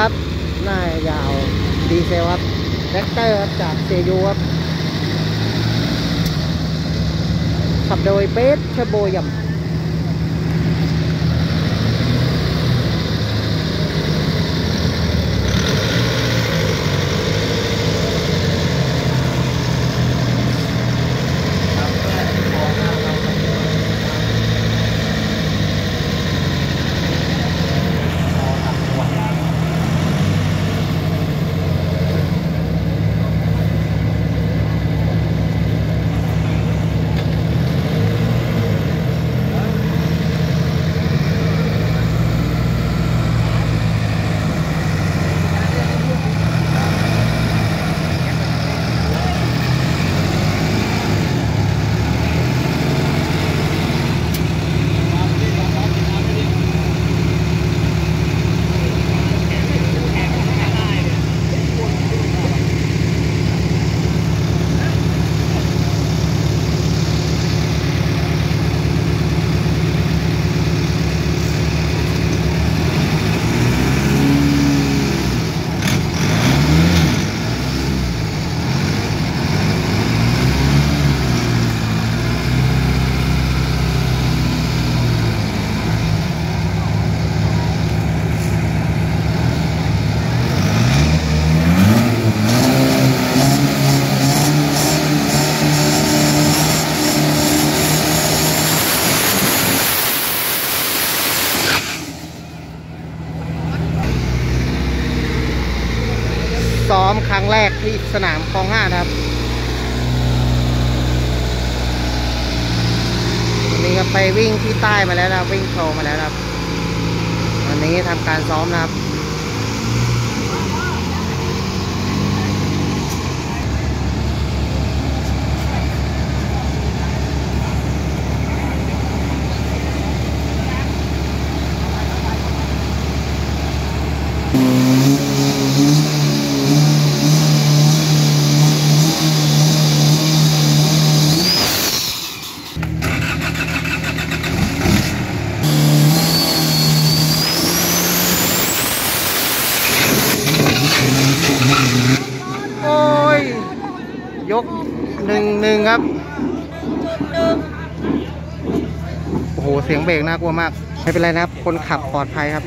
ครับหน้ายาวดีเซลครับแท็กเตอร์ครับจากเซยูครับ ขับโดยเบสเชโบยม ซ้อมครั้งแรกที่สนามคลองห้านะครับวันนี้ก็ไปวิ่งที่ใต้มาแล้วนะวิ่งโชว์มาแล้วนะครับ วันนี้ทำการซ้อมนะครับ โอ้ย ยกหนึ่งหนึ่งครับ โอ้โห เสียงเบรกน่ากลัวมาก ไม่เป็นไรนะครับ คนขับปลอดภัยครับ